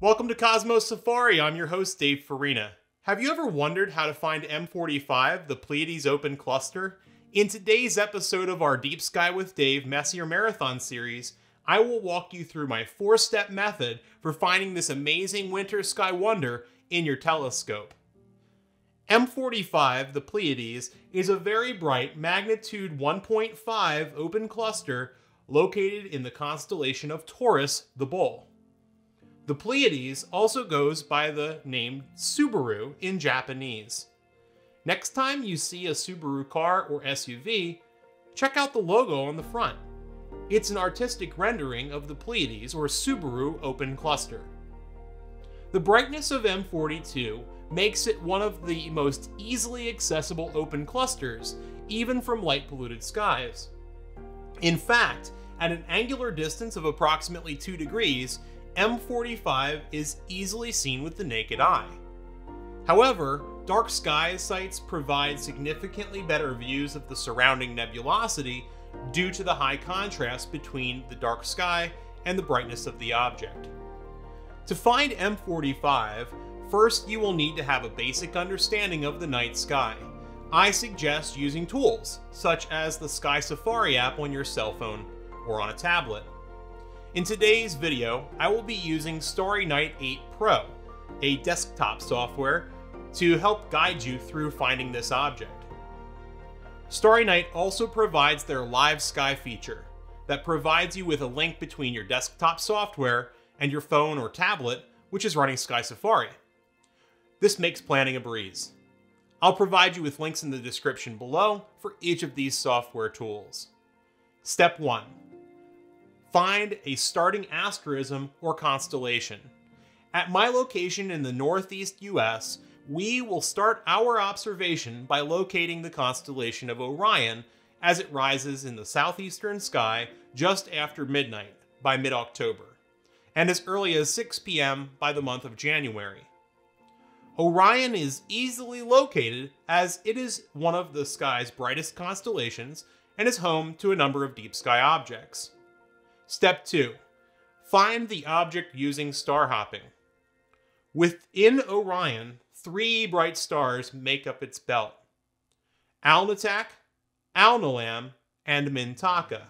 Welcome to Cosmos Safari. I'm your host, Dave Farina. Have you ever wondered how to find M45, the Pleiades Open Cluster? In today's episode of our Deep Sky with Dave Messier Marathon series, I will walk you through my four step method for finding this amazing winter sky wonder in your telescope. M45, the Pleiades, is a very bright magnitude 1.5 open cluster located in the constellation of Taurus, the Bull. The Pleiades also goes by the name Subaru in Japanese. Next time you see a Subaru car or SUV, check out the logo on the front. It's an artistic rendering of the Pleiades or Subaru open cluster. The brightness of M42 makes it one of the most easily accessible open clusters, even from light polluted skies. In fact, at an angular distance of approximately 2 degrees, M45 is easily seen with the naked eye. However, dark sky sites provide significantly better views of the surrounding nebulosity due to the high contrast between the dark sky and the brightness of the object. To find M45, first you will need to have a basic understanding of the night sky. I suggest using tools, such as the Sky Safari app on your cell phone or on a tablet. In today's video, I will be using Starry Night 8 Pro, a desktop software, to help guide you through finding this object. Starry Night also provides their Live Sky feature that provides you with a link between your desktop software and your phone or tablet, which is running Sky Safari. This makes planning a breeze. I'll provide you with links in the description below for each of these software tools. Step 1 find a starting asterism or constellation. At my location in the northeast US, we will start our observation by locating the constellation of Orion as it rises in the southeastern sky just after midnight by mid October, and as early as 6 p.m. by the month of January. Orion is easily located as it is one of the sky's brightest constellations and is home to a number of deep sky objects. Step 2. Find the object using star hopping. Within Orion, three bright stars make up its belt. Alnitak, Alnilam, and Mintaka.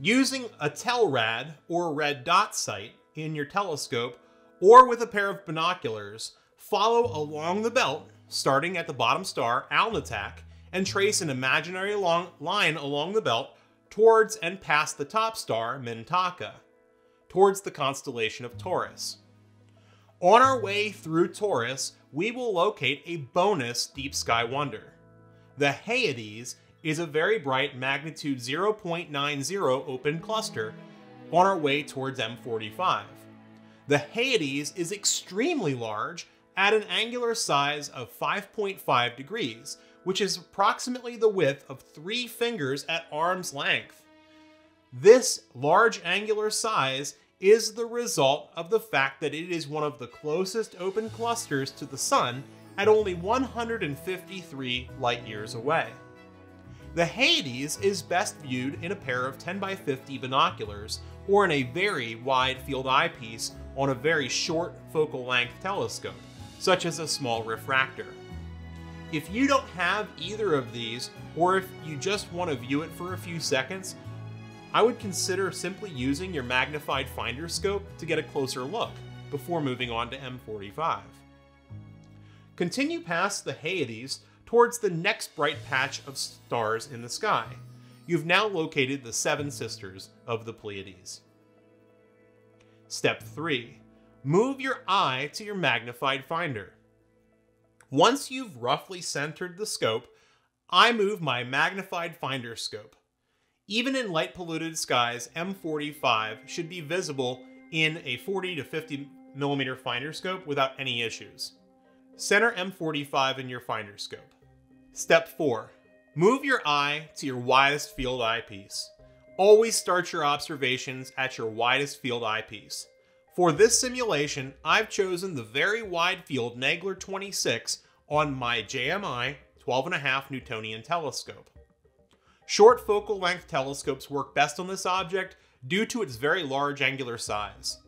Using a Telrad or red dot sight in your telescope or with a pair of binoculars, follow along the belt, starting at the bottom star, Alnitak, and trace an imaginary long line along the belt towards and past the top star, Mintaka, towards the constellation of Taurus. On our way through Taurus, we will locate a bonus deep sky wonder. The Hyades is a very bright magnitude 0.90 open cluster on our way towards M45. The Hyades is extremely large at an angular size of 5.5 degrees, which is approximately the width of three fingers at arm's length. This large angular size is the result of the fact that it is one of the closest open clusters to the Sun at only 153 light years away. The Hyades is best viewed in a pair of 10 by 50 binoculars or in a very wide field eyepiece on a very short focal length telescope, such as a small refractor. If you don't have either of these, or if you just want to view it for a few seconds, I would consider simply using your magnified finder scope to get a closer look before moving on to M45. Continue past the Hyades towards the next bright patch of stars in the sky. You've now located the seven sisters of the Pleiades. Step 3. Move your eye to your magnified finder. Once you've roughly centered the scope, I move my magnified finder scope. Even in light polluted skies, M45 should be visible in a 40 to 50 millimeter finder scope without any issues. Center M45 in your finder scope. Step 4. Move your eye to your widest field eyepiece. Always start your observations at your widest field eyepiece. For this simulation, I've chosen the very wide field Nagler 26 on my JMI 12.5 Newtonian telescope. Short focal length telescopes work best on this object due to its very large angular size.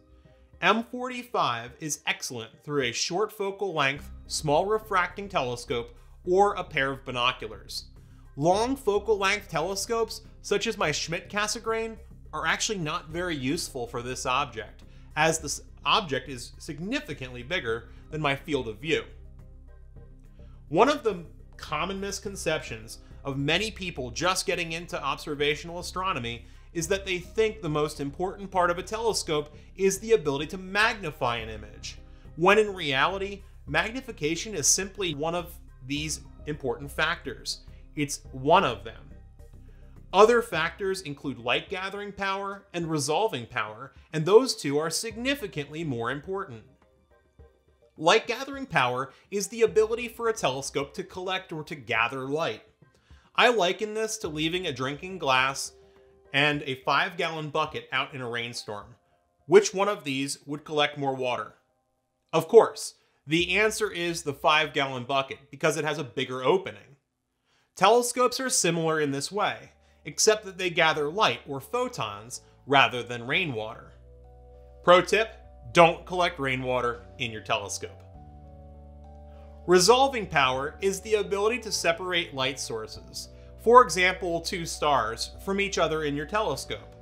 M45 is excellent through a short focal length, small refracting telescope, or a pair of binoculars. Long focal length telescopes, such as my Schmidt Cassegrain, are actually not very useful for this object, as this object is significantly bigger than my field of view. One of the common misconceptions of many people just getting into observational astronomy is that they think the most important part of a telescope is the ability to magnify an image, when in reality, magnification is simply one of these important factors. It's one of them. Other factors include light gathering power and resolving power, and those two are significantly more important. Light gathering power is the ability for a telescope to collect or to gather light. I liken this to leaving a drinking glass and a 5 gallon bucket out in a rainstorm. Which one of these would collect more water? Of course, the answer is the 5 gallon bucket because it has a bigger opening. Telescopes are similar in this way, except that they gather light or photons rather than rainwater. Pro tip don't collect rainwater in your telescope. Resolving power is the ability to separate light sources, for example, two stars, from each other in your telescope.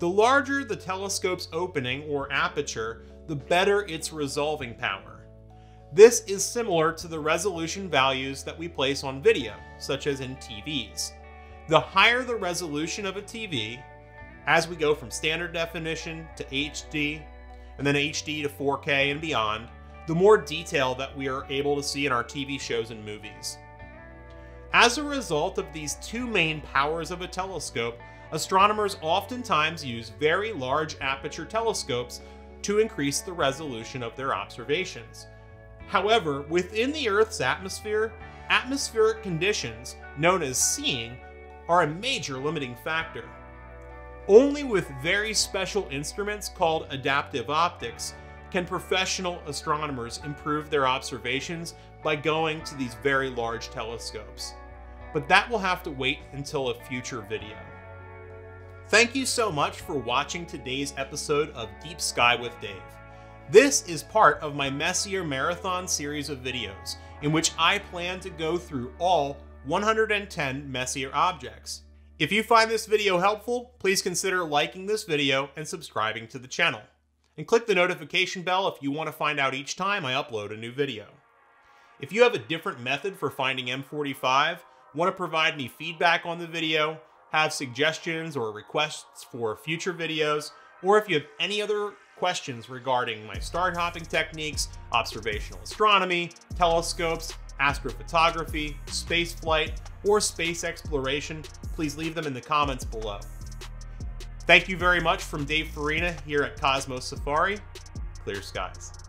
The larger the telescope's opening or aperture, the better its resolving power. This is similar to the resolution values that we place on video, such as in TVs. The higher the resolution of a TV, as we go from standard definition to HD, and then HD to 4K and beyond, the more detail that we are able to see in our TV shows and movies. As a result of these two main powers of a telescope, astronomers oftentimes use very large aperture telescopes to increase the resolution of their observations. However, within the Earth's atmosphere, atmospheric conditions, known as seeing, are a major limiting factor. Only with very special instruments called adaptive optics can professional astronomers improve their observations by going to these very large telescopes. But that will have to wait until a future video. Thank you so much for watching today's episode of Deep Sky with Dave. This is part of my Messier Marathon series of videos, in which I plan to go through all 110 Messier objects. If you find this video helpful, please consider liking this video and subscribing to the channel. And click the notification bell if you want to find out each time I upload a new video. If you have a different method for finding M45, want to provide me feedback on the video, have suggestions or requests for future videos, or if you have any other questions regarding my star hopping techniques, observational astronomy, telescopes, astrophotography, spaceflight, or space exploration, please leave them in the comments below. Thank you very much from Dave Farina here at Cosmos Safari. Clear skies.